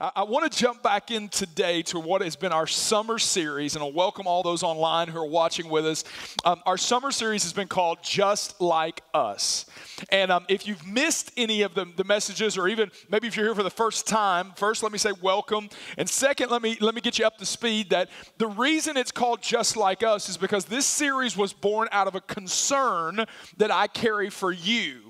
I, want to jump back in today to what has been our summer series, and I'll welcome all those online who are watching with us. Um, our summer series has been called Just Like Us. And um, if you've missed any of the, the messages, or even maybe if you're here for the first time, first let me say welcome. And second, let me, let me get you up to speed that the reason it's called Just Like Us is because this series was born out of a concern that I carry for you.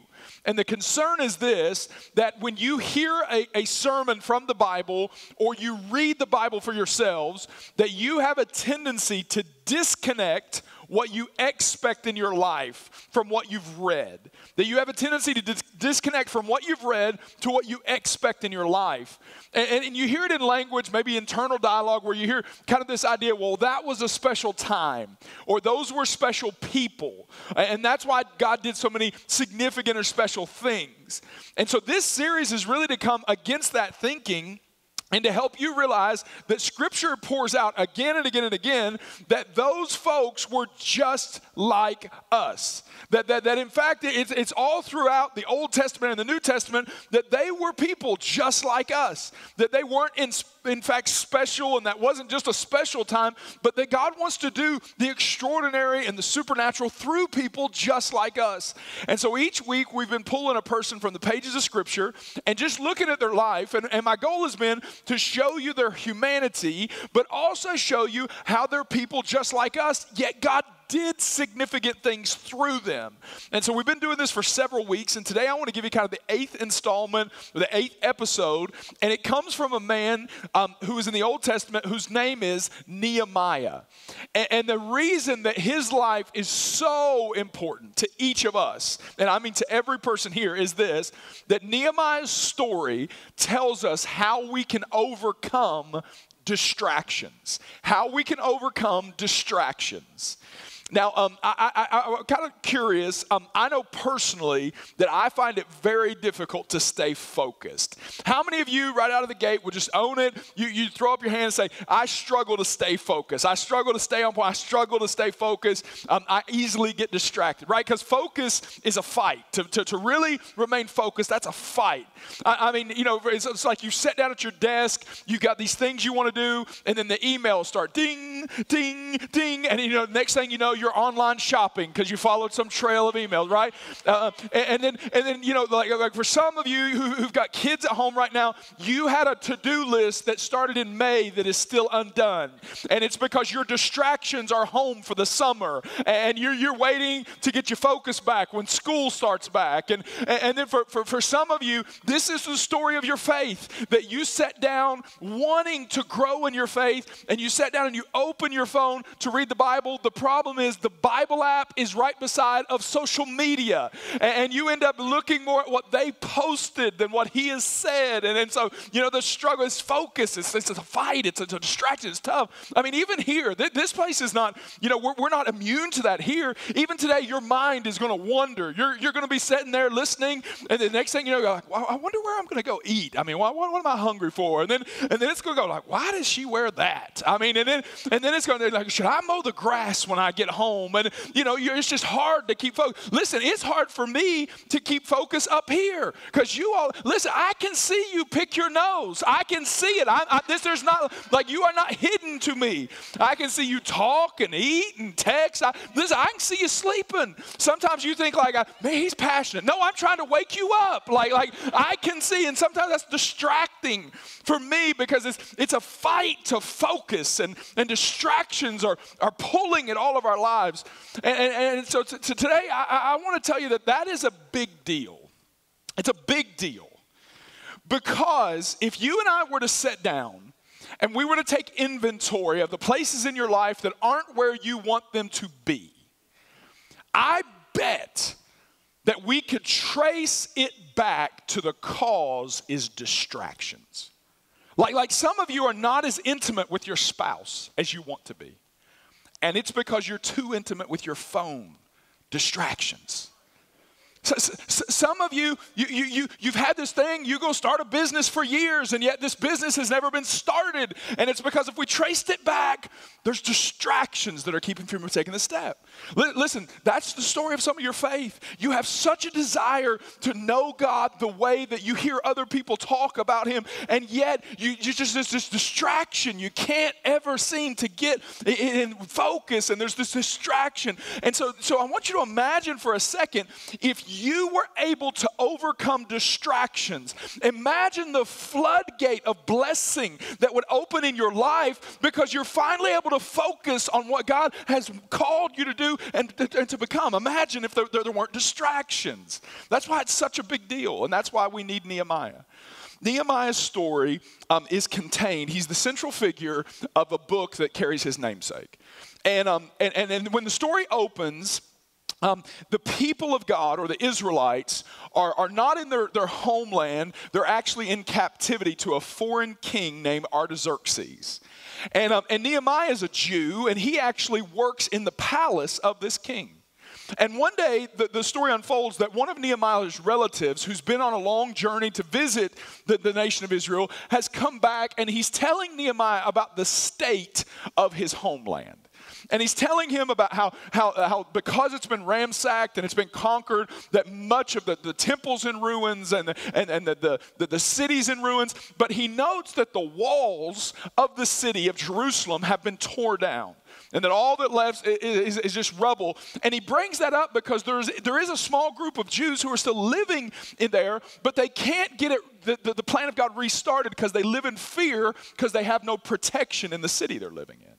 And the concern is this that when you hear a, a, sermon from the Bible or you read the Bible for yourselves, that you have a tendency to disconnect what you expect in your life from what you've read. That you have a tendency to dis- disconnect from what you've read to what you expect in your life. And, and, you hear it in language, maybe internal dialogue, where you hear kind of this idea well, that was a special time, or those were special people. And that's why God did so many significant or special things. And so this series is really to come against that thinking and to help you realize that scripture pours out again and again and again that those folks were just like us. That, that, that in fact, it's, it's all throughout the Old Testament and the New Testament that they were people just like us. That they weren't, in, in fact, special and that wasn't just a special time, but that God wants to do the extraordinary and the supernatural through people just like us. And so each week we've been pulling a person from the pages of Scripture and just looking at their life. And, and my goal has been to show you their humanity, but also show you how they're people just like us, yet God did significant things through them. And so we've been doing this for several weeks, and today I want to give you kind of the eighth installment, the eighth episode, and it comes from a man um, who is in the Old Testament whose name is Nehemiah. And, and the reason that his life is so important to each of us, and I mean to every person here, is this that Nehemiah's story tells us how we can overcome distractions, how we can overcome distractions. Now, um, I, am kind of curious. Um, I know personally that I find it very difficult to stay focused. How many of you, right out of the gate, would just own it? You, you throw up your hand and say, I struggle to stay focused. I struggle to stay on point. I struggle to stay focused. Um, I easily get distracted, right? Because focus is a fight. To, to, to, really remain focused, that's a fight. I, I mean, you know, it's, it's, like you sit down at your desk, you got these things you want to do, and then the emails start ding, ding, ding, and you know, next thing you know, you're online shopping because you followed some trail of emails, right? Uh, and, and, then, and then you know, like, like for some of you who, who've got kids at home right now, you had a to-do list that started in May that is still undone, and it's because your distractions are home for the summer, and you're you're waiting to get your focus back when school starts back, and and then for for, for some of you, this is the story of your faith that you sat down wanting to grow in your faith, and you sat down and you open your phone to read the Bible. The problem is is the Bible app is right beside of social media. And you end up looking more at what they posted than what he has said. And, and so, you know, the struggle is focus. It's, it's a fight. It's a, it's a distraction. It's tough. I mean, even here, th- this place is not, you know, we're, we're not immune to that here. Even today, your mind is going to wander. You're, you're going to be sitting there listening. And the next thing you know, you're like, well, I wonder where I'm going to go eat. I mean, what, what, what am I hungry for? And then, and then it's going to go like, why does she wear that? I mean, and then, and then it's going to be like, should I mow the grass when I get home? Home. And, you know, it's just hard to keep focus. Listen, it's hard for me to keep focus up here because you all, listen, I can see you pick your nose. I can see it. I, I, this, there's not, like, you are not hidden to me. I can see you talk and eat and text. I, listen, I can see you sleeping. Sometimes you think, like, man, he's passionate. No, I'm trying to wake you up. Like, like I can see, and sometimes that's distracting for me because it's, it's a fight to focus, and, and distractions are, are pulling at all of our lives. And, and, and so t- today, I, I want to tell you that that is a big deal. It's a big deal. Because if you and I were to sit down and we were to take inventory of the places in your life that aren't where you want them to be, I bet that we could trace it back to the cause is distractions. Like, like some of you are not as intimate with your spouse as you want to be. And it's because you're too intimate with your phone. Distractions. Some of you, you, you, you, you've had this thing, you go start a business for years, and yet this business has never been started. And it's because if we traced it back, there's distractions that are keeping you from taking the step. listen, that's the story of some of your faith. You have such a desire to know God the way that you hear other people talk about Him, and yet you, you just there's this distraction. You can't ever seem to get in focus, and there's this distraction. And so, so I want you to imagine for a second if you were able to overcome distractions, imagine the floodgate of blessing that would open in your life because you're finally able to focus on what God has called you to do and, and to become. Imagine if there, there, there weren't distractions. That's why it's such a big deal, and that's why we need Nehemiah. Nehemiah's story um, is contained, he's the central figure of a book that carries his namesake. And, um, and, and, and when the story opens, um, the people of God or the Israelites are, are not in their, their homeland, they're actually in captivity to a foreign king named Artaxerxes. And, um, and Nehemiah is a Jew, and he actually works in the palace of this king. And one day, the, the story unfolds that one of Nehemiah's relatives, who's been on a long journey to visit the, the nation of Israel, has come back and he's telling Nehemiah about the state of his homeland. And he's telling him about how, how, uh, how because it's been ransacked and it's been conquered, that much of the, the temple's in ruins and, the, and, and the, the, the, the city's in ruins. But he notes that the walls of the city of Jerusalem have been torn down and that all that left is, is, just rubble. And he brings that up because there's, there is a small group of Jews who are still living in there, but they can't get it, the, the, the plan of God restarted because they live in fear because they have no protection in the city they're living in.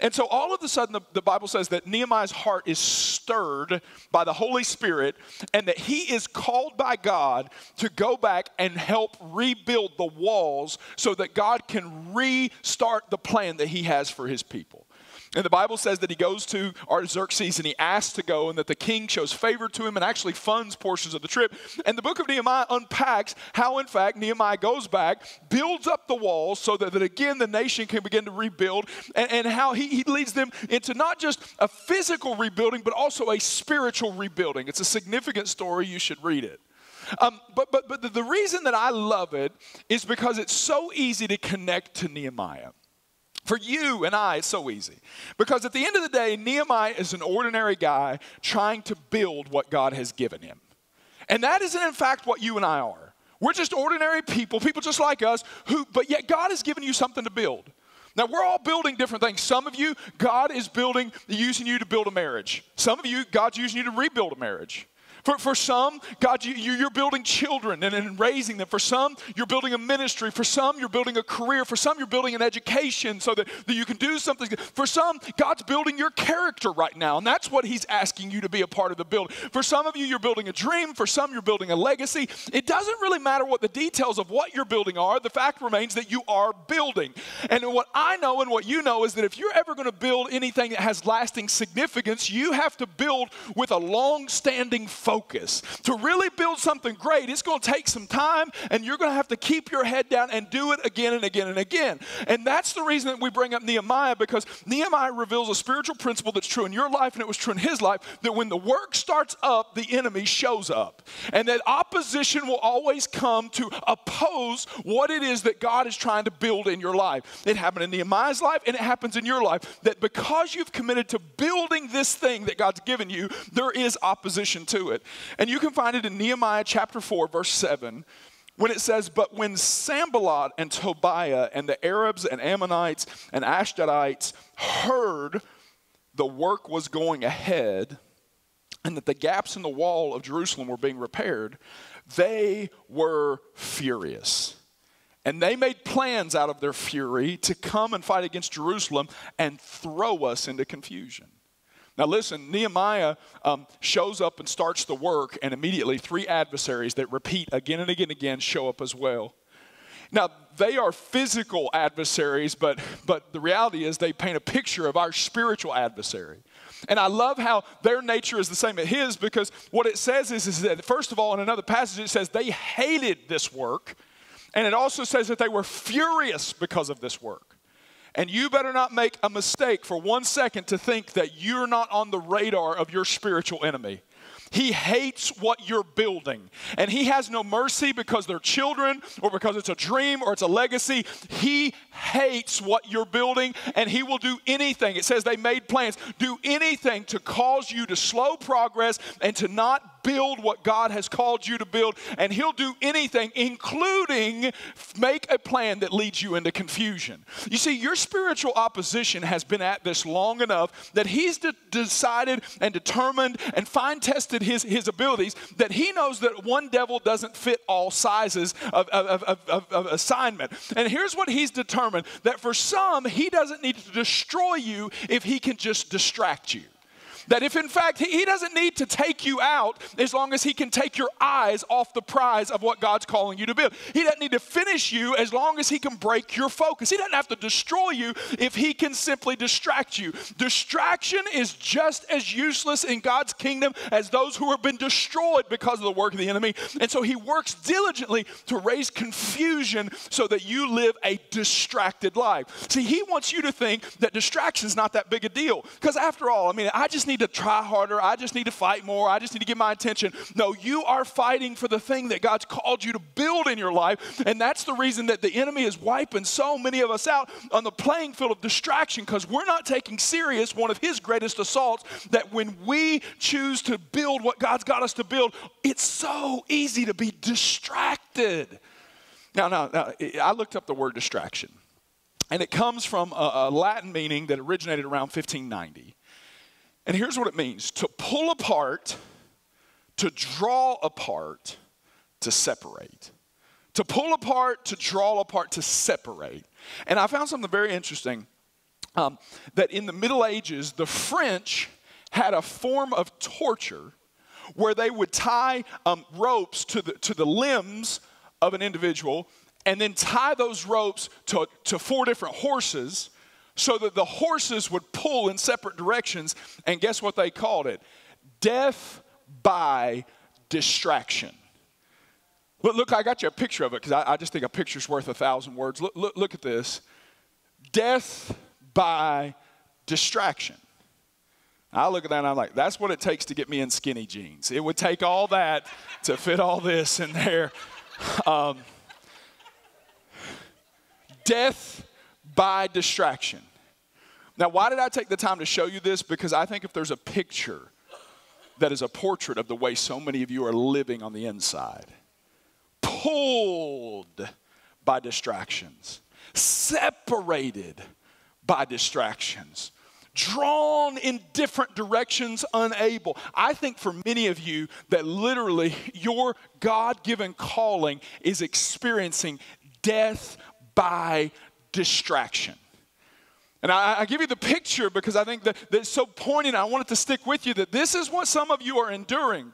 And so all of a sudden, the, the, Bible says that Nehemiah's heart is stirred by the Holy Spirit and that he is called by God to go back and help rebuild the walls so that God can restart the plan that he has for his people. And the Bible says that he goes to Artaxerxes and he asks to go, and that the king shows favor to him and actually funds portions of the trip. And the book of Nehemiah unpacks how, in fact, Nehemiah goes back, builds up the walls so that, that again the nation can begin to rebuild, and, and how he, he leads them into not just a physical rebuilding, but also a spiritual rebuilding. It's a significant story. You should read it. Um, but but, but the, the reason that I love it is because it's so easy to connect to Nehemiah. For you and I, it's so easy. Because at the end of the day, Nehemiah is an ordinary guy trying to build what God has given him. And that isn't, in fact, what you and I are. We're just ordinary people, people just like us, who, but yet God has given you something to build. Now, we're all building different things. Some of you, God is building, using you to build a marriage. Some of you, God's using you to rebuild a marriage. For, for some, God, you, you're building children and, and raising them. For some, you're building a ministry. For some, you're building a career. For some, you're building an education so that, that you can do something. For some, God's building your character right now, and that's what He's asking you to be a part of the build. For some of you, you're building a dream. For some, you're building a legacy. It doesn't really matter what the details of what you're building are. The fact remains that you are building. And what I know and what you know is that if you're ever going to build anything that has lasting significance, you have to build with a long standing focus focus. To really build something great, it's going to take some time and you're going to have to keep your head down and do it again and again and again. And that's the reason that we bring up Nehemiah because Nehemiah reveals a spiritual principle that's true in your life and it was true in his life that when the work starts up, the enemy shows up. And that opposition will always come to oppose what it is that God is trying to build in your life. It happened in Nehemiah's life and it happens in your life that because you've committed to building this thing that God's given you, there is opposition to it. And you can find it in Nehemiah chapter 4, verse 7, when it says, But when Sanballat and Tobiah and the Arabs and Ammonites and Ashdodites heard the work was going ahead and that the gaps in the wall of Jerusalem were being repaired, they were furious. And they made plans out of their fury to come and fight against Jerusalem and throw us into confusion. Now, listen, Nehemiah um, shows up and starts the work, and immediately three adversaries that repeat again and again and again show up as well. Now, they are physical adversaries, but, but the reality is they paint a picture of our spiritual adversary. And I love how their nature is the same as his because what it says is, is that, first of all, in another passage, it says they hated this work. And it also says that they were furious because of this work. And you better not make a mistake for one second to think that you're not on the radar of your spiritual enemy. He hates what you're building. And he has no mercy because they're children or because it's a dream or it's a legacy. He hates what you're building and he will do anything. It says they made plans, do anything to cause you to slow progress and to not build what God has called you to build, and He'll do anything, including make a plan that leads you into confusion. You see, your spiritual opposition has been at this long enough that He's de- decided and determined and fine tested his, his abilities that He knows that one devil doesn't fit all sizes of, of, of, of assignment. And here's what He's determined that for some, He doesn't need to destroy you if He can just distract you. That if in fact he doesn't need to take you out as long as he can take your eyes off the prize of what God's calling you to build. He doesn't need to finish you as long as he can break your focus. He doesn't have to destroy you if he can simply distract you. Distraction is just as useless in God's kingdom as those who have been destroyed because of the work of the enemy. And so he works diligently to raise confusion so that you live a distracted life. See, he wants you to think that distraction is not that big a deal. Because after all, I mean, I just need need to try harder. I just need to fight more. I just need to get my attention. No, you are fighting for the thing that God's called you to build in your life. And that's the reason that the enemy is wiping so many of us out on the playing field of distraction because we're not taking serious one of his greatest assaults that when we choose to build what God's got us to build, it's so easy to be distracted. Now, now, now I looked up the word distraction. And it comes from a, a, Latin meaning that originated around 1590. And here's what it means to pull apart, to draw apart, to separate. To pull apart, to draw apart, to separate. And I found something very interesting um, that in the Middle Ages, the French had a form of torture where they would tie um, ropes to the, to the limbs of an individual and then tie those ropes to, to four different horses so that the horses would pull in separate directions. And guess what they called it? Death by distraction. Look, look I got you a picture of it because I, I, just think a picture's worth a thousand words. Look, look, look at this death by distraction. I look at that and I'm like, that's what it takes to get me in skinny jeans. It would take all that to fit all this in there. Um, death by distraction. Now, why did I take the time to show you this? Because I think if there's a picture that is a portrait of the way so many of you are living on the inside, pulled by distractions, separated by distractions, drawn in different directions, unable. I think for many of you that literally your God given calling is experiencing death by distraction. And I, I, give you the picture because I think that, that's so poignant. I want it to stick with you that this is what some of you are enduring.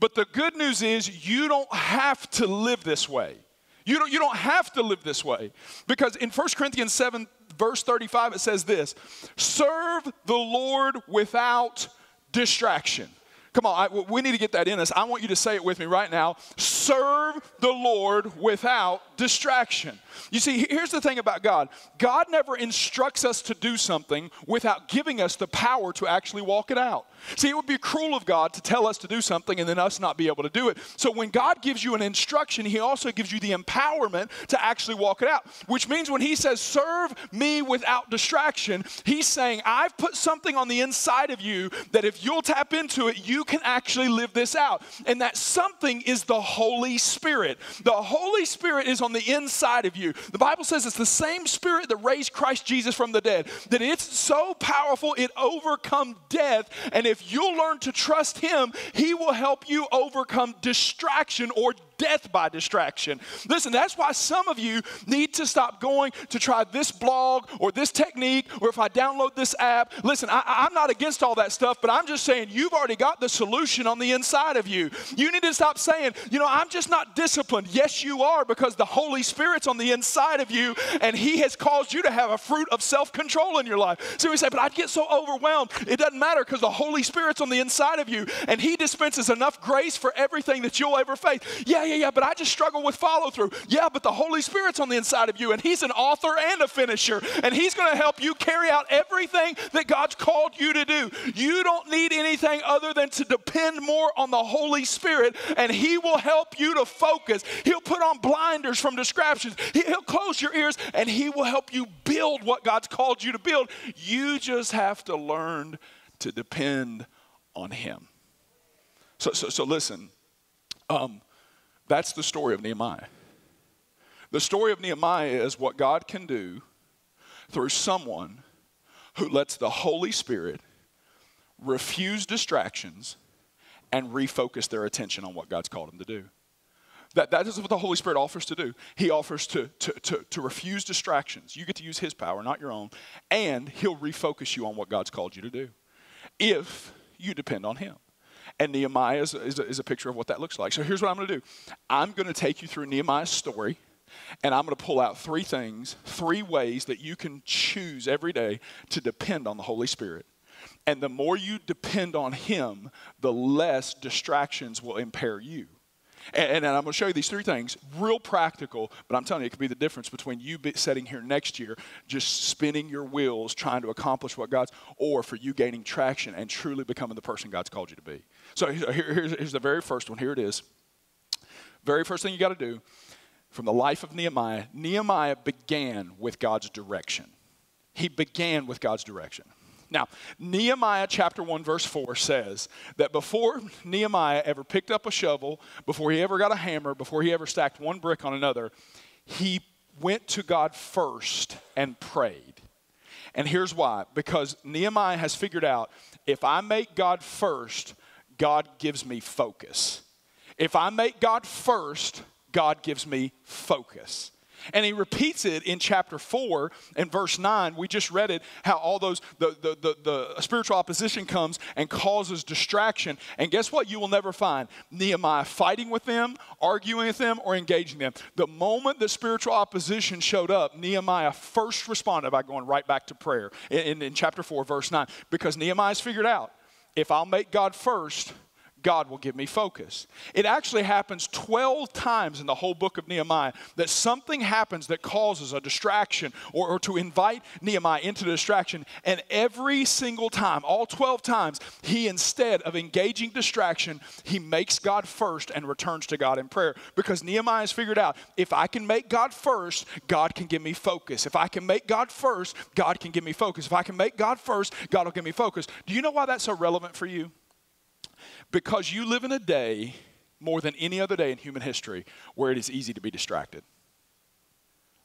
But the good news is you don't have to live this way. You don't, you don't have to live this way. Because in 1 Corinthians 7, verse 35, it says this Serve the Lord without distraction. Come on, I, we need to get that in us. I want you to say it with me right now. Serve the Lord without distraction. You see, here's the thing about God God never instructs us to do something without giving us the power to actually walk it out. See, it would be cruel of God to tell us to do something and then us not be able to do it. So when God gives you an instruction, He also gives you the empowerment to actually walk it out. Which means when He says, Serve me without distraction, He's saying, I've put something on the inside of you that if you'll tap into it, you can actually live this out. And that something is the Holy Spirit. The Holy Spirit is on the inside of you. The Bible says it's the same Spirit that raised Christ Jesus from the dead, that it's so powerful it overcome death. And if you'll learn to trust Him, He will help you overcome distraction or death by distraction. Listen, that's why some of you need to stop going to try this blog or this technique, or if I download this app. Listen, I, am not against all that stuff, but I'm just saying you've already got the solution on the inside of you. You need to stop saying, you know, I'm just not disciplined. Yes, you are, because the Holy Spirit's on the inside of you, and He has caused you to have a fruit of self control in your life. So we say, but I'd get so overwhelmed. It doesn't matter because the Holy Spirit's on the inside of you, and He dispenses enough grace for everything that you'll ever face. Yeah, yeah, yeah, but I just struggle with follow through. Yeah, but the Holy Spirit's on the inside of you, and He's an author and a finisher, and He's going to help you carry out everything that God's called you to do. You don't need anything other than to depend more on the Holy Spirit, and He will help you to focus. He'll put on blinders from distractions, He'll close your ears, and He will help you build what God's called you to build. You just have to learn to depend on Him. So, so, so listen, um, that's the story of Nehemiah. The story of Nehemiah is what God can do through someone who lets the Holy Spirit refuse distractions and refocus their attention on what God's called them to do. That, that is what the Holy Spirit offers to do. He offers to, to, to, to refuse distractions. You get to use His power, not your own. And He'll refocus you on what God's called you to do if you depend on Him. And Nehemiah is, is, a, is a picture of what that looks like. So here's what I'm going to do I'm going to take you through Nehemiah's story. And I'm going to pull out three things, three ways that you can choose every day to depend on the Holy Spirit. And the more you depend on Him, the less distractions will impair you. And, and, I'm going to show you these three things, real practical, but I'm telling you, it could be the difference between you sitting here next year, just spinning your wheels trying to accomplish what God's, or for you gaining traction and truly becoming the person God's called you to be. So here, here's, here's the very first one. Here it is. Very first thing you got to do from the life of Nehemiah Nehemiah began with God's direction. He began with God's direction. Now, Nehemiah chapter 1, verse 4 says that before Nehemiah ever picked up a shovel, before he ever got a hammer, before he ever stacked one brick on another, he went to God first and prayed. And here's why because Nehemiah has figured out if I make God first, God gives me focus. If I make God first, God gives me focus. And he repeats it in chapter 4 and verse 9. We just read it how all those, the, the, the, the, spiritual opposition comes and causes distraction. And guess what? You will never find Nehemiah fighting with them, arguing with them, or engaging them. The moment the spiritual opposition showed up, Nehemiah first responded by going right back to prayer in, in, in chapter 4, verse 9. Because Nehemiah's figured out if I'll make God first, God will give me focus. It actually happens 12 times in the whole book of Nehemiah that something happens that causes a distraction or, or, to invite Nehemiah into the distraction. And every single time, all 12 times, he instead of engaging distraction, he makes God first and returns to God in prayer. Because Nehemiah has figured out if I can make God first, God can give me focus. If I can make God first, God can give me focus. If I can make God first, God will give me focus. Do you know why that's so relevant for you? Because you live in a day more than any other day in human history where it is easy to be distracted.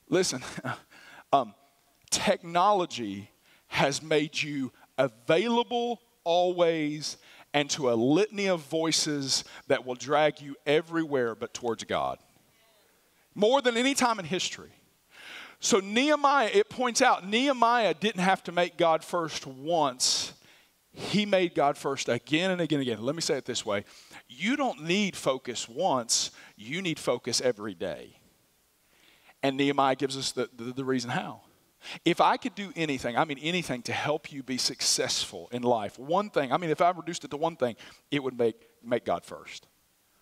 Listen, um, technology has made you available always and to a litany of voices that will drag you everywhere but towards God. More than any time in history. So, Nehemiah, it points out, Nehemiah didn't have to make God first once he made God first again and again and again. Let me say it this way you don't need focus once, you need focus every day. And Nehemiah gives us the, the, the, reason how. If I could do anything, I mean anything to help you be successful in life, one thing, I mean, if I reduced it to one thing, it would make, make God first.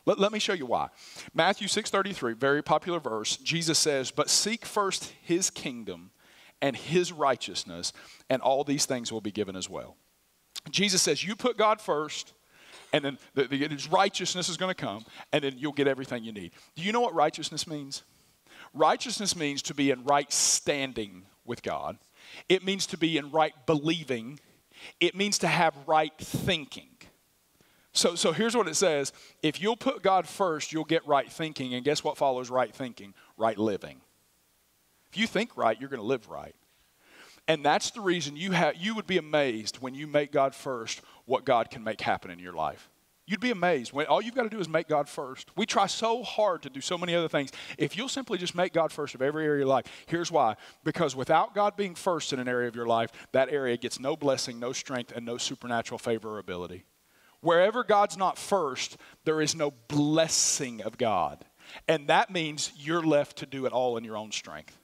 Let, let me show you why. Matthew 6.33, very popular verse, Jesus says, But seek first his kingdom and his righteousness, and all these things will be given as well. Jesus says, You put God first, and then the, the, his righteousness is going to come, and then you'll get everything you need. Do you know what righteousness means? Righteousness means to be in right standing with God, it means to be in right believing, it means to have right thinking. So, so here's what it says if you'll put God first, you'll get right thinking, and guess what follows right thinking? Right living. If you think right, you're going to live right. And that's the reason you, have, you would be amazed when you make God first what God can make happen in your life. You'd be amazed when all you've got to do is make God first. We try so hard to do so many other things. If you'll simply just make God first of every area of your life, here's why. Because without God being first in an area of your life, that area gets no blessing, no strength, and no supernatural favor or ability. Wherever God's not first, there is no blessing of God. And that means you're left to do it all in your own strength.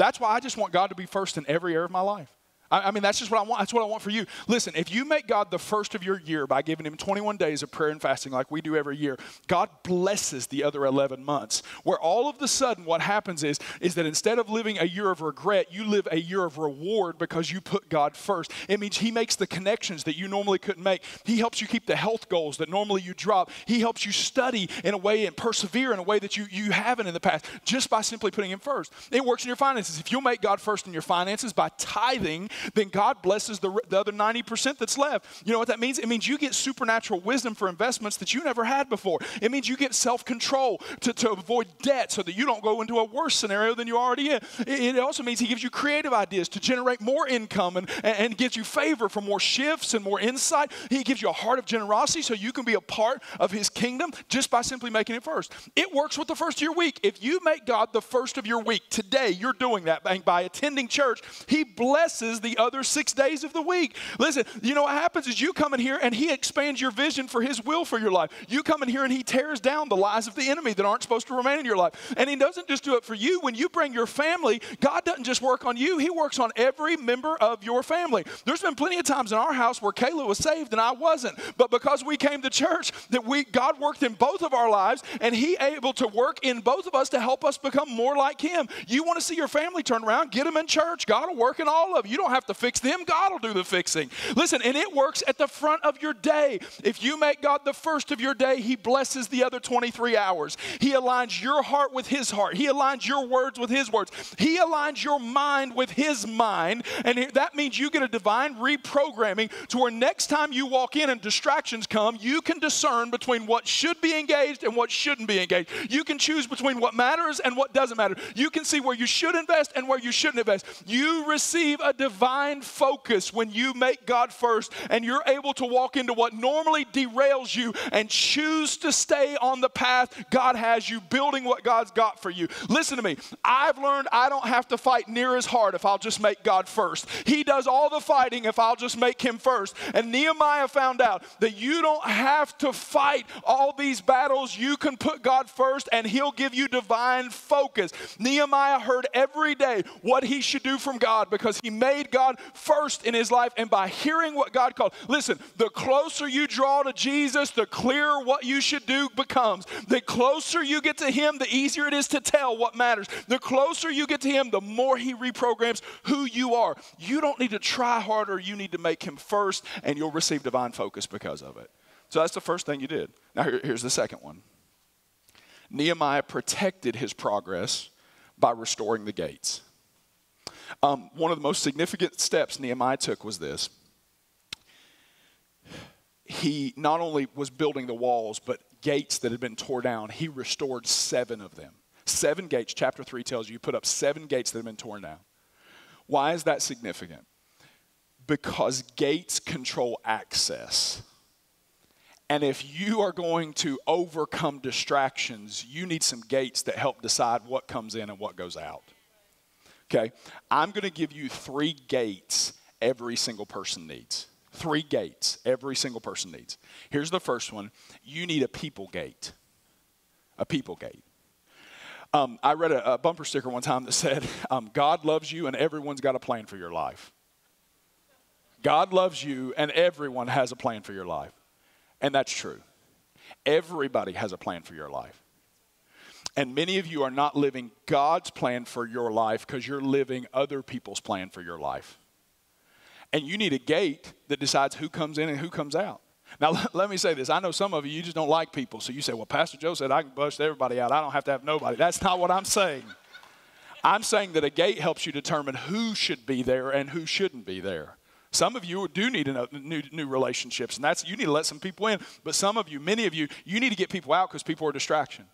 That's why I just want God to be first in every area of my life. I, I mean, that's just what I want. That's what I want for you. Listen, if you make God the first of your year by giving Him 21 days of prayer and fasting like we do every year, God blesses the other 11 months. Where all of the sudden what happens is, is that instead of living a year of regret, you live a year of reward because you put God first. It means He makes the connections that you normally couldn't make. He helps you keep the health goals that normally you drop. He helps you study in a way and persevere in a way that you, you haven't in the past just by simply putting Him first. It works in your finances. If you'll make God first in your finances by tithing, then God blesses the, the other 90% that's left. You know what that means? It means you get supernatural wisdom for investments that you never had before. It means you get self control to, to avoid debt so that you don't go into a worse scenario than you're already in. It, it also means He gives you creative ideas to generate more income and, and gives you favor for more shifts and more insight. He gives you a heart of generosity so you can be a part of His kingdom just by simply making it first. It works with the first of your week. If you make God the first of your week, today you're doing that by attending church, He blesses the other six days of the week. Listen, you know what happens is you come in here and He expands your vision for His will for your life. You come in here and He tears down the lies of the enemy that aren't supposed to remain in your life. And He doesn't just do it for you. When you bring your family, God doesn't just work on you, He works on every member of your family. There's been plenty of times in our house where Kayla was saved and I wasn't. But because we came to church, that we God worked in both of our lives and He able to work in both of us to help us become more like Him. You want to see your family turn around, get them in church. God will work in all of you. You don't have to fix them, God will do the fixing. Listen, and it works at the front of your day. If you make God the first of your day, He blesses the other 23 hours. He aligns your heart with His heart, He aligns your words with His words, He aligns your mind with His mind. And that means you get a divine reprogramming to where next time you walk in and distractions come, you can discern between what should be engaged and what shouldn't be engaged. You can choose between what matters and what doesn't matter. You can see where you should invest and where you shouldn't invest. You receive a divine focus when you make God first and you're able to walk into what normally derails you and choose to stay on the path God has you, building what God's got for you. Listen to me. I've learned I don't have to fight near as hard if I'll just make God first. He does all the fighting if I'll just make Him first. And Nehemiah found out that you don't have to fight all these battles. You can put God first and He'll give you divine focus. Nehemiah heard every day what he should do from God because he made God first in his life. And by hearing what God called, listen, the closer you draw to Jesus, the clearer what you should do becomes. The closer you get to Him, the easier it is to tell what matters. The closer you get to Him, the more He reprograms who you are. You don't need to try harder, you need to make Him first, and you'll receive divine focus because of it. So that's the first thing you did. Now, here, here's the second one Nehemiah protected his progress by restoring the gates. Um, one of the most significant steps Nehemiah took was this. He not only was building the walls, but gates that had been torn down, he restored seven of them. Seven gates, chapter 3 tells you, you put up seven gates that have been torn down. Why is that significant? Because gates control access. And if you are going to overcome distractions, you need some gates that help decide what comes in and what goes out. Okay? I'm going to give you three gates every single person needs. Three gates every single person needs. Here's the first one you need a people gate. A people gate. Um, I read a, a, bumper sticker one time that said, um, God loves you and everyone's got a plan for your life. God loves you and everyone has a plan for your life. And that's true. Everybody has a plan for your life. And many of you are not living God's plan for your life because you're living other people's plan for your life. And you need a gate that decides who comes in and who comes out. Now, let me say this. I know some of you, you just don't like people. So you say, well, Pastor Joe said I can bust everybody out. I don't have to have nobody. That's not what I'm saying. I'm saying that a gate helps you determine who should be there and who shouldn't be there. Some of you do need new, new relationships, and that's you need to let some people in. But some of you, many of you, you need to get people out because people are distraction.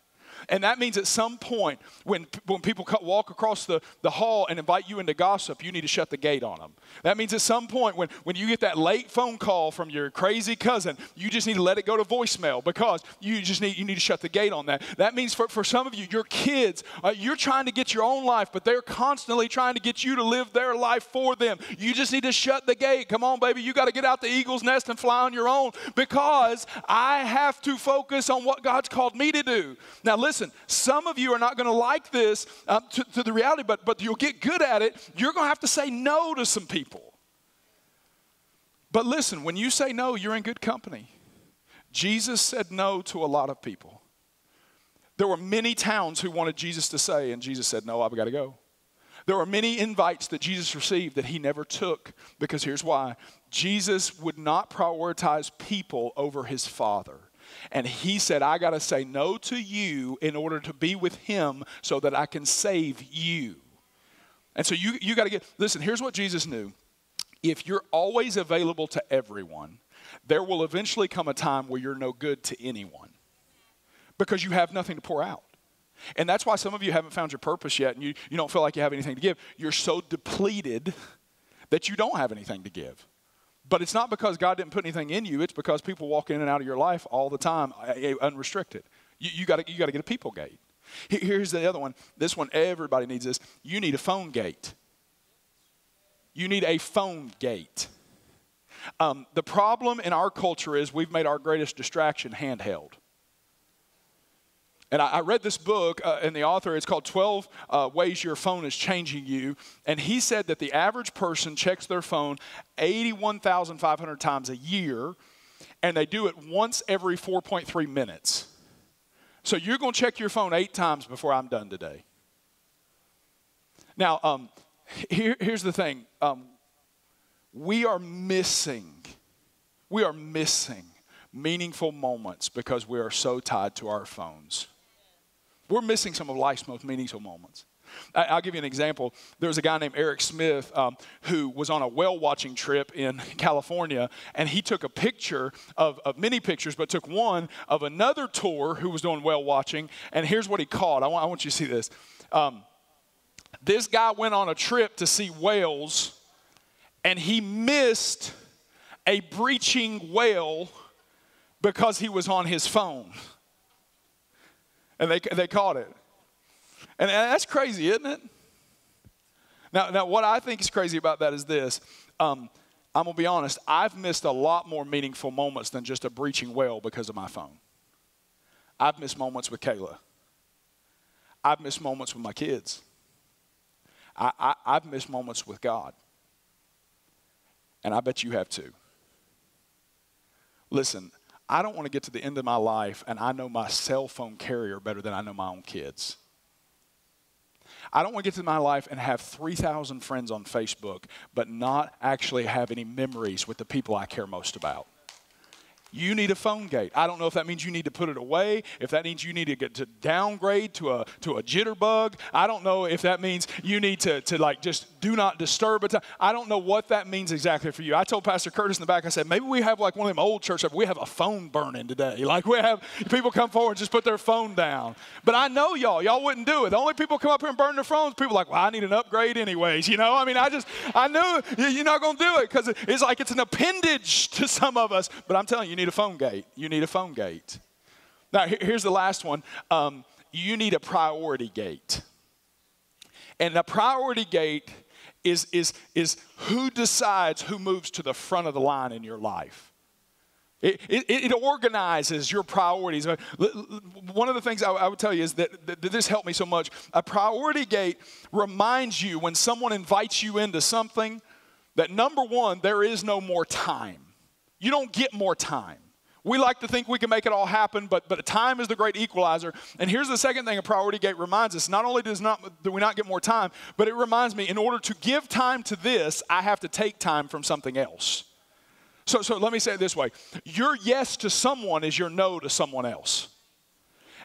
And that means at some point, when, when people walk across the, the hall and invite you into gossip, you need to shut the gate on them. That means at some point, when, when you get that late phone call from your crazy cousin, you just need to let it go to voicemail because you just need, you need to shut the gate on that. That means for, for some of you, your kids, uh, you're trying to get your own life, but they're constantly trying to get you to live their life for them. You just need to shut the gate. Come on, baby, you got to get out the eagle's nest and fly on your own because I have to focus on what God's called me to do. Now, listen, some of you are not going to like this um, to, to the reality, but, but you'll get good at it. You're going to have to say no to some people. But listen, when you say no, you're in good company. Jesus said no to a lot of people. There were many towns who wanted Jesus to say, and Jesus said, No, I've got to go. There were many invites that Jesus received that he never took because here's why Jesus would not prioritize people over his Father. And he said, I got to say no to you in order to be with him so that I can save you. And so you, you got to get, listen, here's what Jesus knew. If you're always available to everyone, there will eventually come a time where you're no good to anyone because you have nothing to pour out. And that's why some of you haven't found your purpose yet and you, you don't feel like you have anything to give. You're so depleted that you don't have anything to give. But it's not because God didn't put anything in you, it's because people walk in and out of your life all the time, unrestricted. You, you got you to get a people gate. Here's the other one. This one, everybody needs this. You need a phone gate. You need a phone gate. Um, the problem in our culture is we've made our greatest distraction handheld. And I, I read this book, uh, and the author, it's called 12 uh, Ways Your Phone is Changing You. And he said that the average person checks their phone 81,500 times a year, and they do it once every 4.3 minutes. So you're going to check your phone eight times before I'm done today. Now, um, here, here's the thing um, we are missing, we are missing meaningful moments because we are so tied to our phones. We're missing some of life's most meaningful moments. I, will give you an example. There was a guy named Eric Smith um, who was on a whale watching trip in California, and he took a picture of, of, many pictures, but took one of another tour who was doing whale watching. And here's what he caught. I want, I want you to see this. Um, this guy went on a trip to see whales, and he missed a breaching whale because he was on his phone. And they, they caught it. And that's crazy, isn't it? Now, now, what I think is crazy about that is this. Um, I'm going to be honest, I've missed a lot more meaningful moments than just a breaching well because of my phone. I've missed moments with Kayla. I've missed moments with my kids. I, I, I've missed moments with God. And I bet you have too. Listen, I don't want to get to the end of my life and I know my cell phone carrier better than I know my own kids. I don't want to get to my life and have 3,000 friends on Facebook, but not actually have any memories with the people I care most about you need a phone gate. I don't know if that means you need to put it away, if that means you need to get to downgrade to a to a jitterbug. I don't know if that means you need to, to like just do not disturb. I don't know what that means exactly for you. I told Pastor Curtis in the back, I said, maybe we have like one of them old church, we have a phone burning today. Like we have people come forward and just put their phone down. But I know y'all, y'all wouldn't do it. The only people come up here and burn their phones, people like, well, I need an upgrade anyways. You know, I mean, I just, I knew you're not going to do it because it's like it's an appendage to some of us. But I'm telling you, you need a phone gate. You need a phone gate. Now, here's the last one um, you need a priority gate. And a priority gate is, is, is who decides who moves to the front of the line in your life. It, it, it, organizes your priorities. One of the things I, I would tell you is that, that, this helped me so much. A priority gate reminds you when someone invites you into something that number one, there is no more time. You don't get more time. We like to think we can make it all happen, but, but time is the great equalizer. And here's the second thing a priority gate reminds us. Not only does not, do we not get more time, but it reminds me in order to give time to this, I have to take time from something else. So, so let me say it this way your yes to someone is your no to someone else.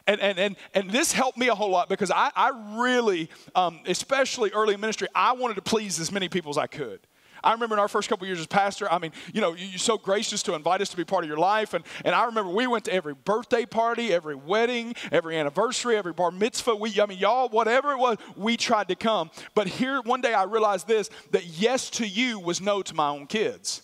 And, and, and, and this helped me a whole lot because I, I really, um, especially early in ministry, I wanted to please as many people as I could. I remember in our first couple years as pastor, I mean, you know, you're so gracious to invite us to be part of your life. And, and I remember we went to every birthday party, every wedding, every anniversary, every bar mitzvah. We, I mean, y'all, whatever it was, we tried to come. But here, one day I realized this that yes to you was no to my own kids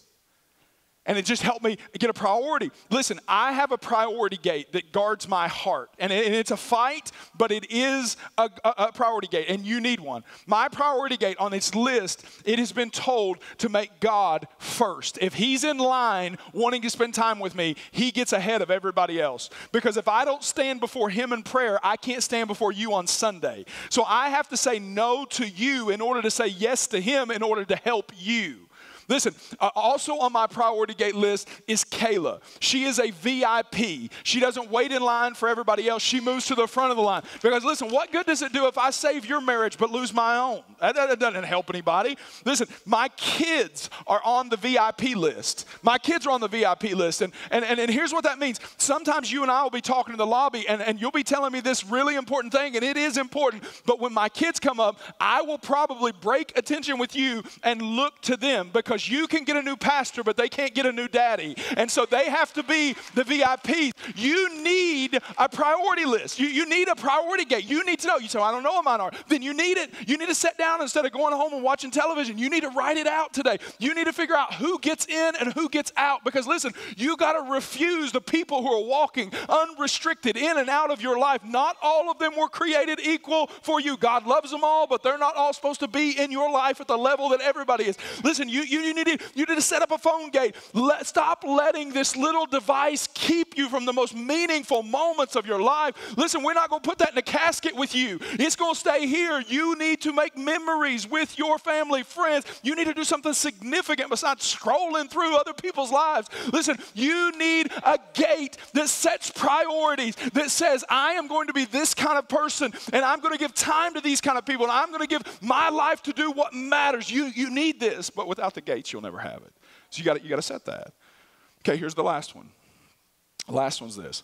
and it just helped me get a priority. Listen, I have a priority gate that guards my heart, and, it's a fight, but it is a, a, a, priority gate, and you need one. My priority gate on its list, it has been told to make God first. If He's in line wanting to spend time with me, He gets ahead of everybody else. Because if I don't stand before Him in prayer, I can't stand before you on Sunday. So I have to say no to you in order to say yes to Him in order to help you. Listen, uh, also on my priority gate list is Kayla. She is a VIP. She doesn't wait in line for everybody else. She moves to the front of the line. Because listen, what good does it do if I save your marriage but lose my own? That, that doesn't help anybody. Listen, my kids are on the VIP list. My kids are on the VIP list. And, and, and, and here's what that means. Sometimes you and I will be talking in the lobby and, and you'll be telling me this really important thing, and it is important. But when my kids come up, I will probably break attention with you and look to them because you can get a new pastor, but they can't get a new daddy. And so they have to be the VIP. You need a priority list. You, you need a priority gate. You need to know. You say, I don't know what mine are. Then you need it. You need to sit down instead of going home and watching television. You need to write it out today. You need to figure out who gets in and who gets out because listen, you got to refuse the people who are walking unrestricted in and out of your life. Not all of them were created equal for you. God loves them all, but they're not all supposed to be in your life at the level that everybody is. Listen, you, you, you, need, to, you need to set up a phone gate. Let, stop letting this little device keep you from the most meaningful moments of your life. Listen, we're not going to put that in a casket with you. It's going to stay here. You need to make memories with your family, friends. You need to do something significant besides scrolling through other people's lives. Listen, you need a gate that sets priorities, that says, I am going to be this kind of person, and I'm going to give time to these kind of people, and I'm going to give my life to do what matters. You, you need this, but without the you'll never have it. So you got you got to set that. Okay, here's the last one. Last one's this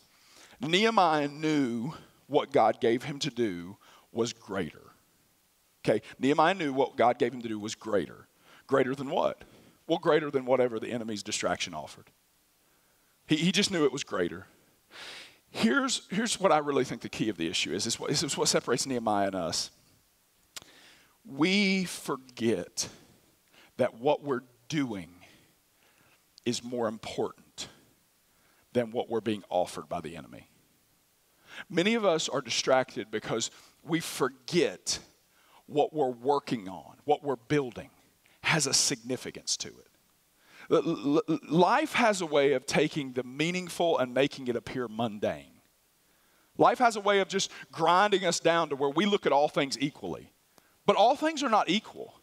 Nehemiah knew what God gave him to do was greater. Okay, Nehemiah knew what God gave him to do was greater. Greater than what? Well, greater than whatever the enemy's distraction offered. He, he just knew it was greater. Here's, here's what I really think the key of the issue is. This is what separates Nehemiah and us. We forget that what we're doing is more important than what we're being offered by the enemy. Many of us are distracted because we forget what we're working on, what we're building has a significance to it. Life has a way of taking the meaningful and making it appear mundane. Life has a way of just grinding us down to where we look at all things equally. But all things are not equal.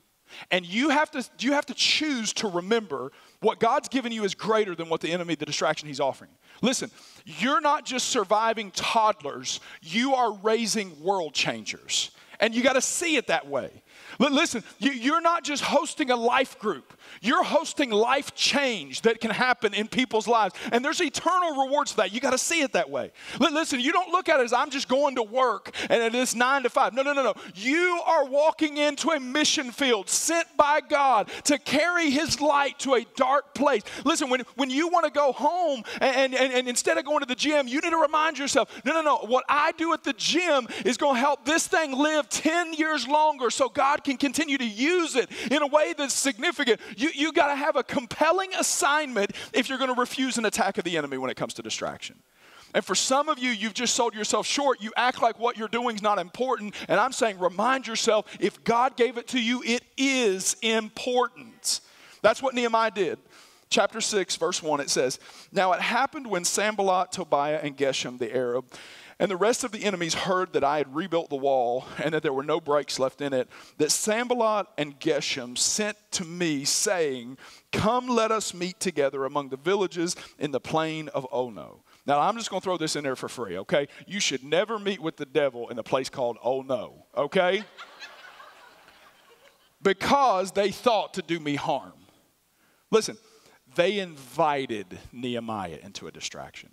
And you have to you have to choose to remember what God's given you is greater than what the enemy, the distraction he's offering. Listen, you're not just surviving toddlers, you are raising world changers. And you got to see it that way. Listen, you're not just hosting a life group, you're hosting life change that can happen in people's lives. And there's eternal rewards for that. You got to see it that way. Listen, you don't look at it as I'm just going to work and it is nine to five. No, no, no, no. You are walking into a mission field sent by God to carry His light to a dark place. Listen, when, when you want to go home and, and, and instead of going to the gym, you need to remind yourself no, no, no. What I do at the gym is going to help this thing live 10 years longer so God can continue to use it in a way that's significant. You, you got to have a compelling assignment if you're going to refuse an attack of the enemy when it comes to distraction. And for some of you, you've just sold yourself short. You act like what you're doing is not important. And I'm saying, remind yourself if God gave it to you, it is important. That's what Nehemiah did. Chapter 6, verse 1, it says, Now it happened when Sanballat, Tobiah, and Geshem the Arab and the rest of the enemies heard that I had rebuilt the wall and that there were no breaks left in it, that Sanballat and Geshem sent to me, saying, Come, let us meet together among the villages in the plain of Ono. Now, I'm just going to throw this in there for free, okay? You should never meet with the devil in a place called Ono, okay? because they thought to do me harm. Listen, they invited Nehemiah into a distraction.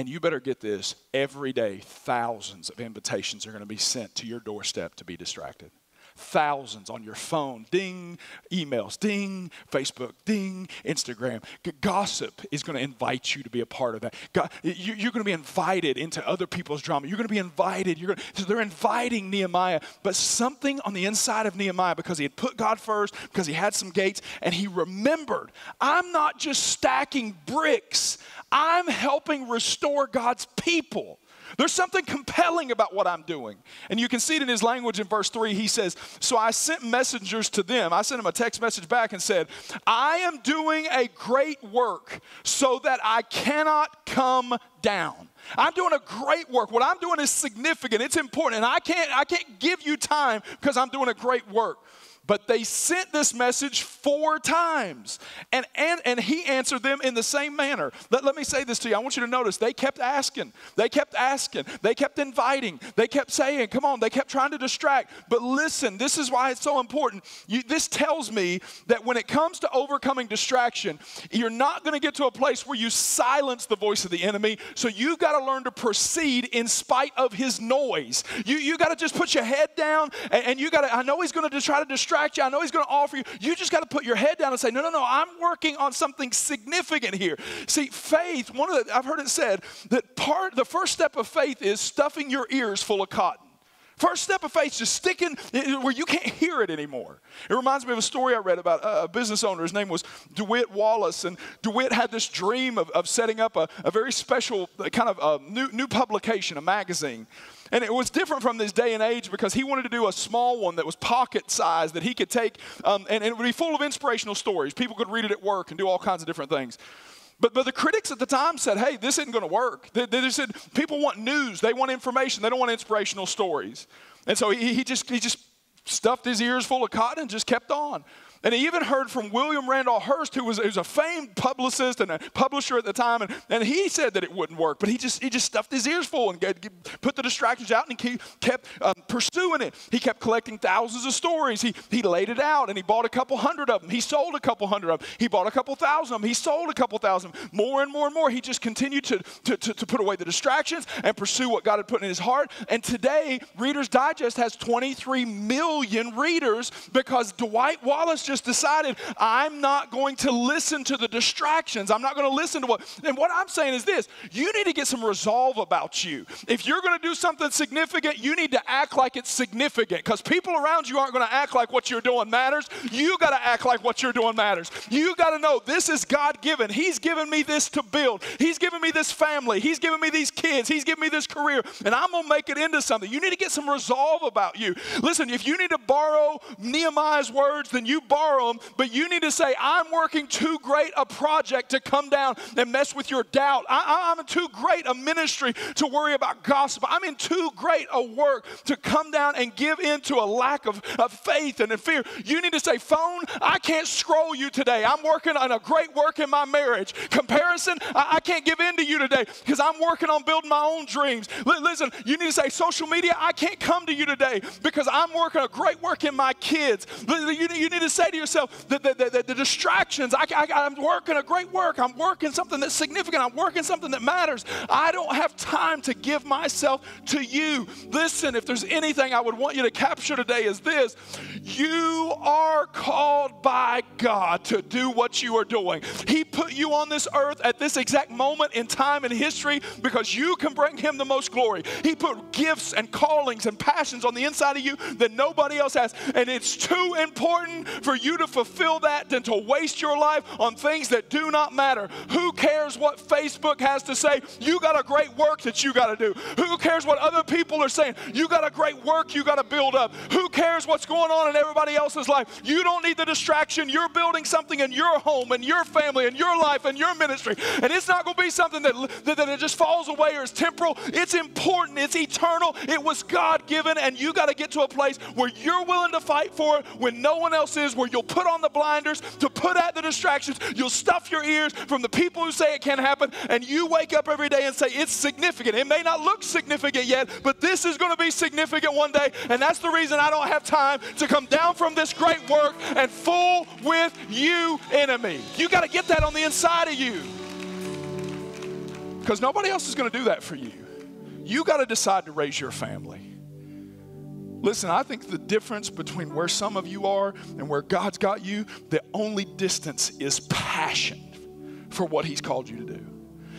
And you better get this every day, thousands of invitations are going to be sent to your doorstep to be distracted. Thousands on your phone, ding, emails, ding, Facebook, ding, Instagram. Gossip is going to invite you to be a part of that. you, are going to be invited into other people's drama. You're going to be invited. You're going so they're inviting Nehemiah, but something on the inside of Nehemiah, because he had put God first, because he had some gates, and he remembered, I'm not just stacking bricks. I'm helping restore God's people. There's something compelling about what I'm doing. And you can see it in his language in verse 3. He says, So I sent messengers to them. I sent him a text message back and said, I am doing a great work so that I cannot come down. I'm doing a great work. What I'm doing is significant. It's important. And I can't, I can't give you time because I'm doing a great work. But they sent this message four times. And, and, and he answered them in the same manner. Let, let me say this to you. I want you to notice they kept asking. They kept asking. They kept inviting. They kept saying, come on. They kept trying to distract. But listen, this is why it's so important. You, this tells me that when it comes to overcoming distraction, you're not going to get to a place where you silence the voice of the enemy. So you've got to learn to proceed in spite of his noise. You, you got to just put your head down and, and you got to, I know he's going to try to distract distract you. I know He's going to offer you. You just got to put your head down and say, no, no, no, I'm working on something significant here. See, faith, one of the, I've heard it said that part, the first step of faith is stuffing your ears full of cotton. First step of faith is just sticking where you can't hear it anymore. It reminds me of a story I read about a business owner. His name was DeWitt Wallace. And DeWitt had this dream of, of setting up a, a very special kind of new, new publication, a magazine. And it was different from this day and age because he wanted to do a small one that was pocket size that he could take, um, and, and it would be full of inspirational stories. People could read it at work and do all kinds of different things. But, but the critics at the time said, hey, this isn't going to work. They, they said, people want news, they want information, they don't want inspirational stories. And so he, he, just, he just stuffed his ears full of cotton and just kept on. And he even heard from William Randolph Hearst, who was, who was a famed publicist and a publisher at the time, and, and he said that it wouldn't work. But he just, he just stuffed his ears full and get, put the distractions out and he kept um, pursuing it. He kept collecting thousands of stories. He, he laid it out and he bought a couple hundred of them. He sold a couple hundred of them. He bought a couple thousand of them. He sold a couple thousand. More and more and more. He just continued to, to, to, to put away the distractions and pursue what God had put in his heart. And today, Reader's Digest has 23 million readers because Dwight Wallace just decided, I'm not going to listen to the distractions. I'm not going to listen to what. And what I'm saying is this you need to get some resolve about you. If you're going to do something significant, you need to act like it's significant because people around you aren't going to act like what you're doing matters. You got to act like what you're doing matters. You got to know this is God given. He's given me this to build, He's given me this family, He's given me these kids, He's given me this career, and I'm going to make it into something. You need to get some resolve about you. Listen, if you need to borrow Nehemiah's words, then you borrow them, but you need to say, I'm working too great a project to come down and mess with your doubt. I, am in too great a ministry to worry about gossip. I'm in too great a work to come down and give in to a lack of, of faith and fear. You need to say, phone, I can't scroll you today. I'm working on a great work in my marriage. Comparison, I, I can't give in to you today because I'm working on building my own dreams. L- listen, you need to say, social media, I can't come to you today because I'm working a great work in my kids. You, you need to say to yourself, the, the, the, the distractions. I, I, I'm working a great work. I'm working something that's significant. I'm working something that matters. I don't have time to give myself to you. Listen, if there's anything I would want you to capture today, is this you are called by God to do what you are doing. He put you on this earth at this exact moment in time and history because you can bring Him the most glory. He put gifts and callings and passions on the inside of you that nobody else has. And it's too important for you to fulfill that than to waste your life on things that do not matter. Who cares what Facebook has to say? You got a great work that you got to do. Who cares what other people are saying? You got a great work you got to build up. Who cares what's going on in everybody else's life? You don't need the distraction. You're building something in your home and your family and your life and your ministry. And it's not going to be something that, that, that it just falls away or is temporal. It's important. It's eternal. It was God given, and you got to get to a place where you're willing to fight for it when no one else is, where you'll put on the blinders, to put out the distractions. You'll stuff your ears from the people who say it can't happen, and you wake up every day and say, It's significant. It may not look significant yet, but this is going to be significant one day. And that's the reason I don't have time to come down from this great work and fool with you, enemy. You got to get that on the inside of you. Because nobody else is going to do that for you. You got to decide to raise your family. Listen, I think the difference between where some of you are and where God's got you, the only distance is passion for what He's called you to do.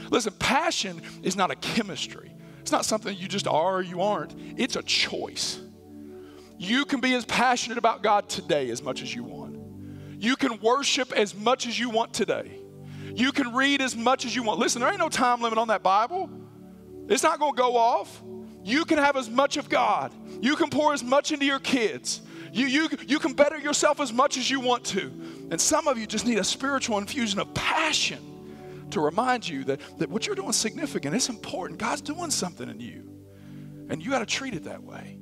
Listen, passion is not a chemistry, it's not something you just are or you aren't, it's a choice. You can be as passionate about God today as much as you want. You can worship as much as you want today. You can read as much as you want. Listen, there ain't no time limit on that Bible. It's not going to go off. You can have as much of God. You can pour as much into your kids. You, you, you can better yourself as much as you want to. And some of you just need a spiritual infusion of passion to remind you that, that what you're doing is significant. It's important. God's doing something in you. And you got to treat it that way.